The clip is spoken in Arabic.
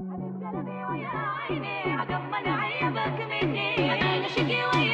حبيب قلبي ويا عيني عقب ما نعيبك مني. أنا نشكي ويا